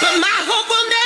But my hope will never.